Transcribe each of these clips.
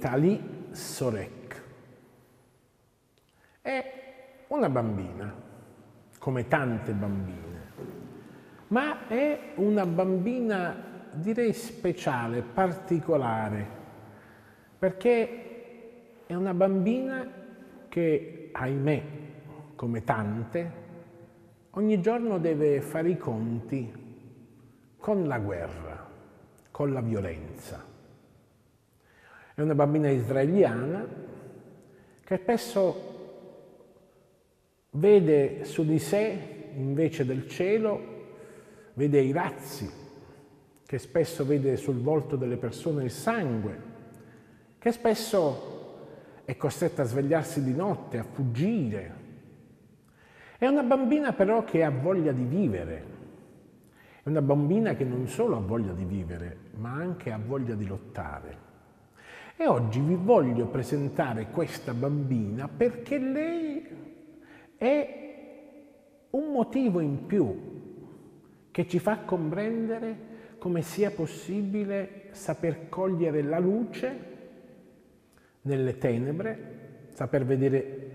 Tali Sorek. È una bambina, come tante bambine, ma è una bambina direi speciale, particolare, perché è una bambina che, ahimè, come tante, ogni giorno deve fare i conti con la guerra, con la violenza. È una bambina israeliana che spesso vede su di sé, invece del cielo, vede i razzi, che spesso vede sul volto delle persone il sangue, che spesso è costretta a svegliarsi di notte, a fuggire. È una bambina però che ha voglia di vivere, è una bambina che non solo ha voglia di vivere, ma anche ha voglia di lottare. E oggi vi voglio presentare questa bambina perché lei è un motivo in più che ci fa comprendere come sia possibile saper cogliere la luce nelle tenebre, saper vedere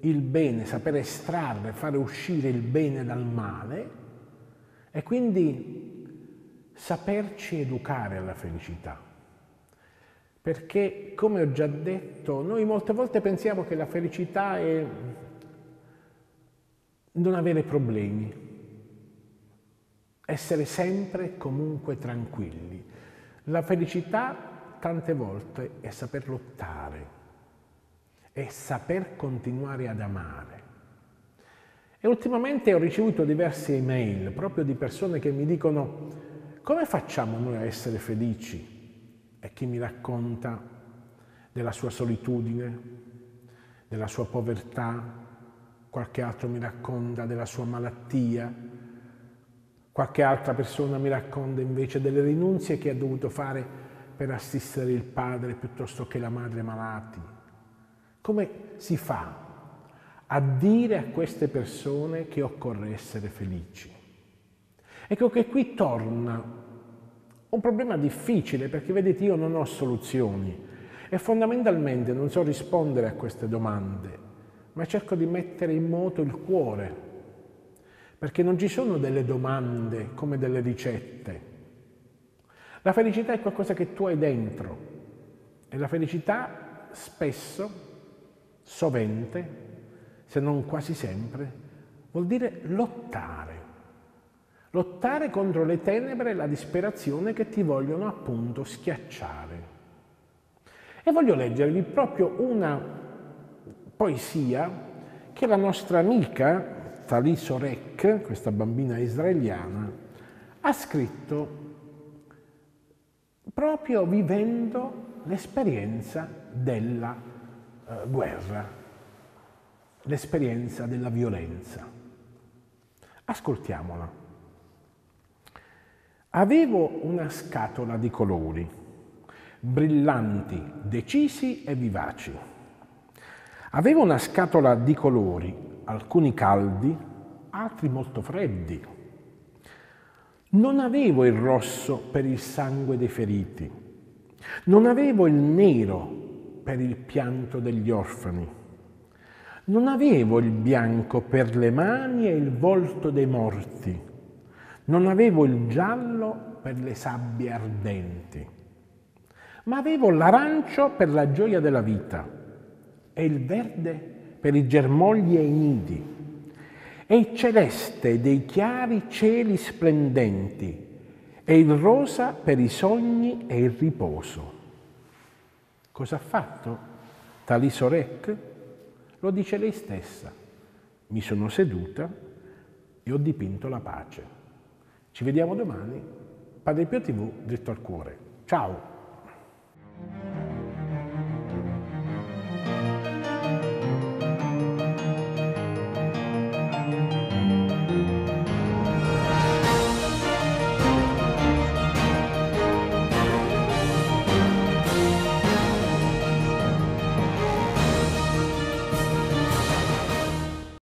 il bene, saper estrarre, fare uscire il bene dal male e quindi saperci educare alla felicità. Perché, come ho già detto, noi molte volte pensiamo che la felicità è non avere problemi, essere sempre comunque tranquilli. La felicità tante volte è saper lottare, è saper continuare ad amare. E ultimamente ho ricevuto diverse email proprio di persone che mi dicono come facciamo noi a essere felici? E chi mi racconta della sua solitudine, della sua povertà, qualche altro mi racconta della sua malattia, qualche altra persona mi racconta invece delle rinunzie che ha dovuto fare per assistere il padre piuttosto che la madre malati. Come si fa a dire a queste persone che occorre essere felici? Ecco che qui torna un problema difficile perché vedete io non ho soluzioni e fondamentalmente non so rispondere a queste domande ma cerco di mettere in moto il cuore, perché non ci sono delle domande come delle ricette. La felicità è qualcosa che tu hai dentro e la felicità spesso, sovente, se non quasi sempre, vuol dire lottare. Lottare contro le tenebre e la disperazione che ti vogliono appunto schiacciare. E voglio leggervi proprio una poesia che la nostra amica Tali Sorek, questa bambina israeliana, ha scritto proprio vivendo l'esperienza della eh, guerra, l'esperienza della violenza. Ascoltiamola. Avevo una scatola di colori, brillanti, decisi e vivaci. Aveva una scatola di colori, alcuni caldi, altri molto freddi. Non avevo il rosso per il sangue dei feriti, non avevo il nero per il pianto degli orfani, non avevo il bianco per le mani e il volto dei morti, non avevo il giallo per le sabbie ardenti, ma avevo l'arancio per la gioia della vita e il verde per i germogli e i nidi, e il celeste dei chiari cieli splendenti, e il rosa per i sogni e il riposo. Cosa ha fatto Talisorek? Lo dice lei stessa. Mi sono seduta e ho dipinto la pace. Ci vediamo domani. Padre Pio TV, dritto al cuore. Ciao!